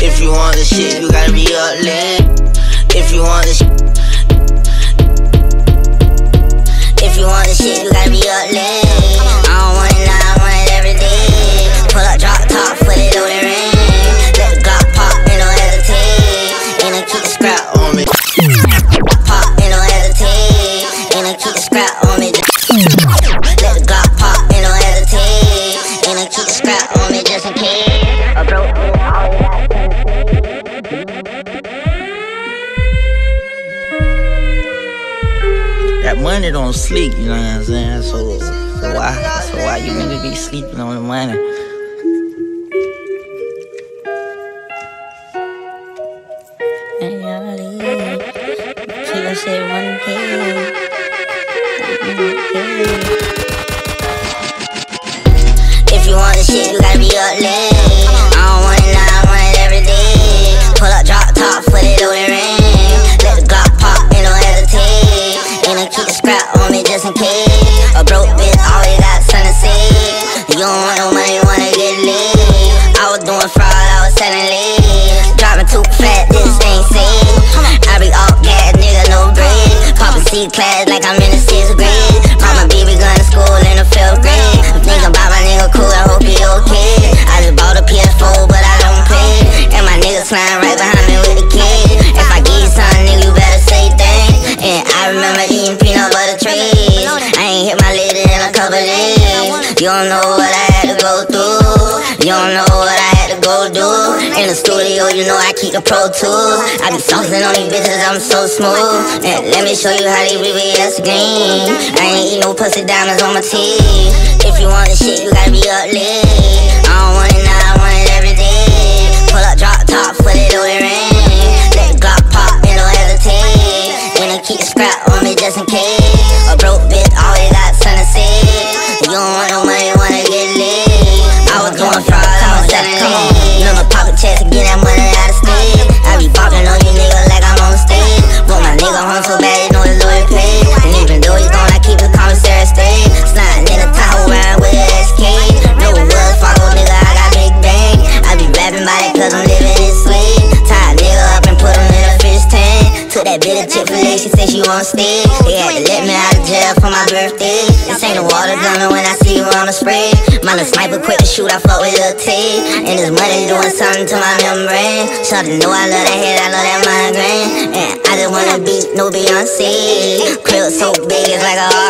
If you want the shit, you gotta be up late. If you want shit. If you want the shit, you gotta be up late. I don't want it now, I want it every day. Pull up, drop top, put it on the ring. Let the Glock pop, and don't hesitate. And I scrap on me. Money don't sleep, you know what I'm saying? So, so why, so why you niggas be sleeping on the money? Hey, y'all, keep that shit one K. If you want the shit, you gotta be up late. In case. A broke bitch always got something to say. You don't want no money, wanna get lit. I was doing fraud, I was selling lead. Dropping too fat, this ain't safe. I be off gas, nigga, no bread. Poppin' C class like I'm in You don't know what I had to go through. You don't know what I had to go do. In the studio, you know I keep the Pro Tools. I be saucing on these bitches, I'm so smooth. And let me show you how they VVS green. I ain't eat no pussy diamonds on my teeth. If you want the shit, you gotta be up late. Nigga home so bad, you know his lawyer paid. And even though he's gone, I keep the commissary stayed. Sliding in a Tahoe round with SK. No Wells Fargo, nigga, I got big bang. I be rapping about it cause I'm living this way. Tie a nigga up and put him in a fish tank. Took that bitch to Chick-fil-A, she said she want stay. They had to let me out of jail for my birthday. This ain't a water gun when I see you the spray. My little sniper quick to shoot, I fuck with a T. And this money doing something to my membrane. Shawty know I love that head, I love that migraine. Just wanna beat no Beyonce. Crib so big, it's like an